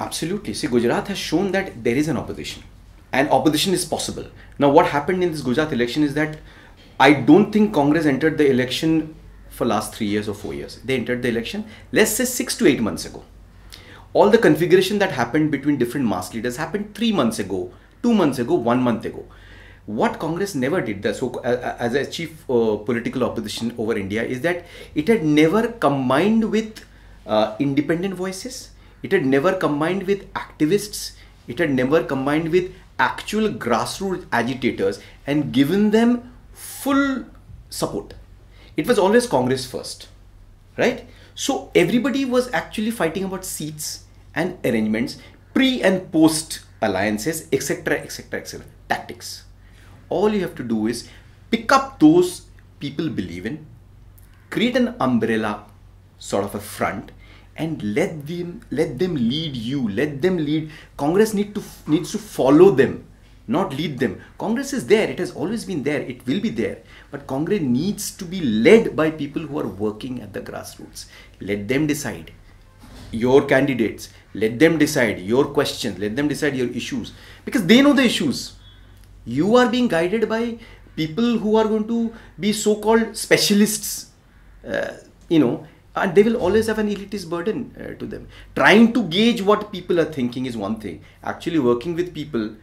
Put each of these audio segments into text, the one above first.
Absolutely. See, Gujarat has shown that there is an opposition and opposition is possible. Now, what happened in this Gujarat election is that I don't think Congress entered the election for last three years or four years. They entered the election, let's say six to eight months ago. All the configuration that happened between different mass leaders happened three months ago, two months ago, one month ago. What Congress never did, the so as a chief uh, political opposition over India, is that it had never combined with uh, independent voices. It had never combined with activists. It had never combined with actual grassroots agitators and given them full support. It was always Congress first, right? So everybody was actually fighting about seats and arrangements, pre and post alliances, etc., etc., etc. Tactics. All you have to do is pick up those people believe in, create an umbrella sort of a front, and let them let them lead you. Let them lead. Congress need to needs to follow them not lead them. Congress is there, it has always been there, it will be there. But Congress needs to be led by people who are working at the grassroots. Let them decide your candidates, let them decide your questions, let them decide your issues because they know the issues. You are being guided by people who are going to be so called specialists, uh, you know. And they will always have an elitist burden uh, to them. Trying to gauge what people are thinking is one thing. Actually, working with people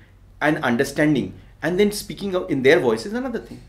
and understanding and then speaking in their voice is another thing